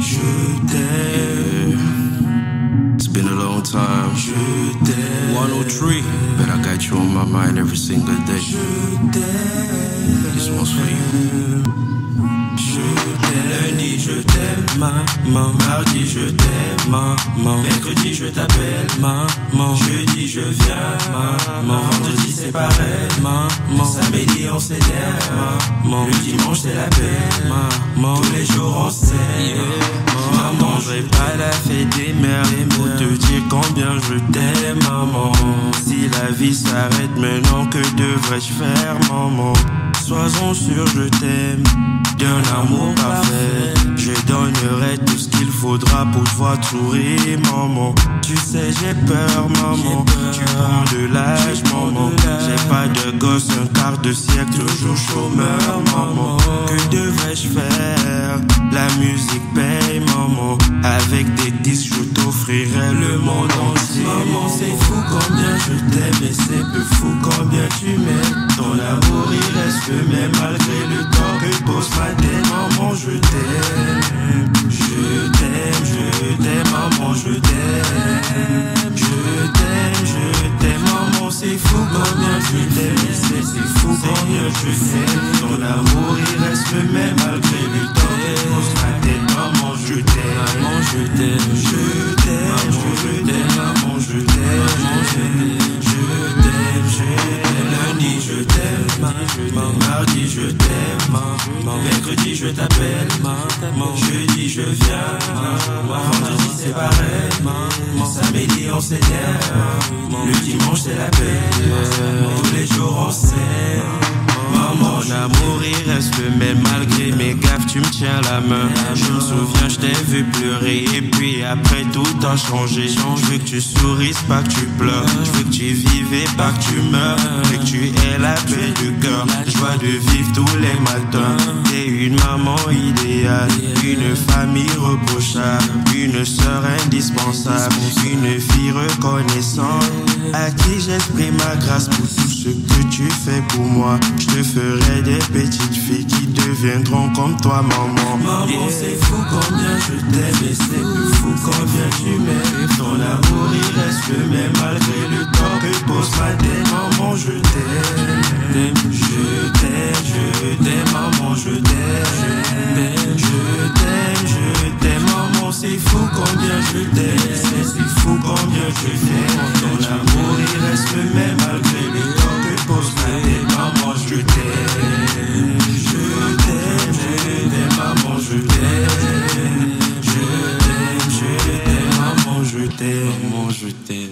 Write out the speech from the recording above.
Je t'aime. It's been a long time. Je t'aime. 103. But I got you on my mind every single day. Je t'aime. Maman. Mardi, je t'aime. Maman. Mercredi, je t'appelle. Maman. Jeudi, je viens. Maman. Vendredi, c'est pareil. Maman. Samedi, on s'énerve. Maman. Le dimanche, c'est la paix. Maman. Tous les jours, on s'aime. Maman, je pas la fête des mères. Pour te dire combien je t'aime, maman. Si la vie s'arrête maintenant, que devrais-je faire, maman? Sois-en sûr, je t'aime d'un amour parfait. Je donnerai tout ce qu'il faudra pour te voir sourire, maman. Tu sais, j'ai peur, maman. Tu prends de l'âge, maman. J'ai pas de gosse, un quart de siècle, toujours chômeur, maman. Que devrais-je faire? La musique paye, maman. Avec des disques, je t'offrirai le monde entier. Maman, c'est fou combien je t'aime et c'est peu fou combien tu m'aimes. Ton amour, je t'aime. C'est fou combien je t'aime. Ton amour, il reste le même malgré le temps ma tête. Maman, je t'aime. Maman, je t'aime. Je t'aime, je t'aime. Maman, je t'aime. Je t'aime, je t'aime. Lundi, je t'aime. Mardi, je t'aime. Mercredi, je t'appelle. Jeudi, je viens. Vendredi, c'est pareil. Samedi, on s'énerve. Le dimanche, c'est la paix. Tous les jours, on s'aime. Maman, mon amour, il reste le même malgré mes gaffes, tu me tiens la main. Je me souviens, je t'ai vu pleurer et puis après tout a changé. Je veux que tu sourisses, pas que tu pleures. Je veux que tu vives et pas que tu meurs. Je veux que tu aies la paix du cœur. La joie de vivre tous les matins. T'es une maman idéale, une famille reprochable, une sœur indispensable, une fille reconnaissante à qui j'exprime ma grâce pour tout ce que tu fais pour moi. Je te ferai des petites filles qui deviendront comme toi, maman. Maman, c'est fou combien je t'aime et c'est fou combien tu m'aimes. Je t'aime. C'est fou combien je t'aime. Ton amour, il reste le même malgré le temps que pose ma. Maman, je t'aime. Je t'aime, je t'aime, maman, je t'aime. Je t'aime, je t'aime, maman, je t'aime. Maman, je t'aime.